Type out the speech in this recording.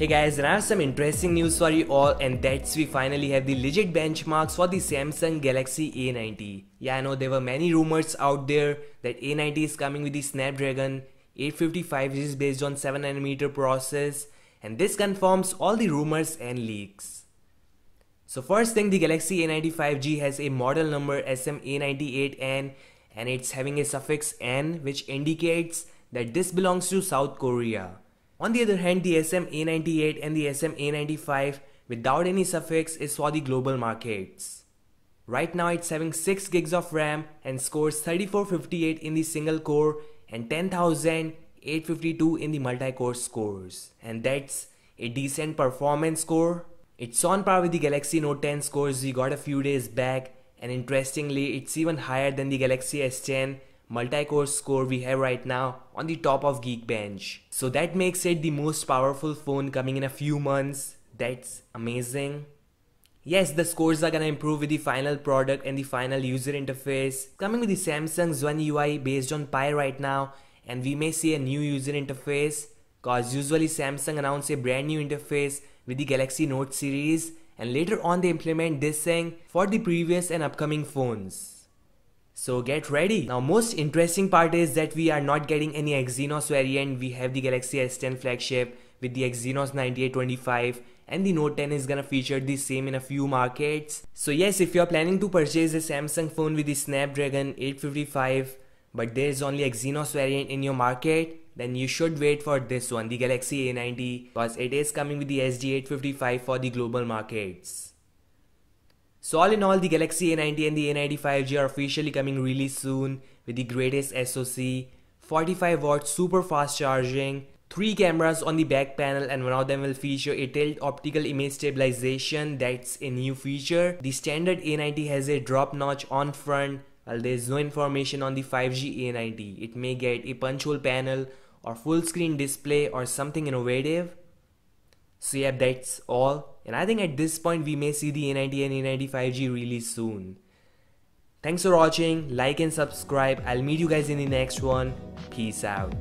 Hey guys, I have some interesting news for you all and that's we finally have the legit benchmarks for the Samsung Galaxy A90. Yeah, I know there were many rumors out there that A90 is coming with the Snapdragon 855 which is based on 7nm process and this confirms all the rumors and leaks. So first thing the Galaxy A90 5G has a model number SMA98N and it's having a suffix N which indicates that this belongs to South Korea. On the other hand, the SM-A98 and the SM-A95 without any suffix is for the global markets. Right now it's having 6 gigs of RAM and scores 3458 in the single core and 10852 in the multi-core scores. And that's a decent performance score. It's on par with the Galaxy Note 10 scores we got a few days back and interestingly it's even higher than the Galaxy S10 multi-core score we have right now on the top of Geekbench. So that makes it the most powerful phone coming in a few months. That's amazing. Yes, the scores are gonna improve with the final product and the final user interface. Coming with the Samsung's One UI based on Pie right now and we may see a new user interface cause usually Samsung announce a brand new interface with the Galaxy Note series and later on they implement this thing for the previous and upcoming phones. So get ready. Now most interesting part is that we are not getting any Exynos variant. We have the Galaxy S10 flagship with the Exynos 9825 and the Note 10 is gonna feature the same in a few markets. So yes, if you're planning to purchase a Samsung phone with the Snapdragon 855 but there is only Exynos variant in your market, then you should wait for this one, the Galaxy A90 because it is coming with the SD855 for the global markets. So all in all, the Galaxy A90 and the A90 5G are officially coming really soon with the greatest SoC, 45 watt super fast charging, 3 cameras on the back panel and one of them will feature a tilt optical image stabilization that's a new feature. The standard A90 has a drop notch on front while there is no information on the 5G A90. It may get a punch hole panel or full screen display or something innovative. So yeah, that's all. And I think at this point we may see the A90 and A90 5G really soon. Thanks for watching, like and subscribe. I'll meet you guys in the next one. Peace out.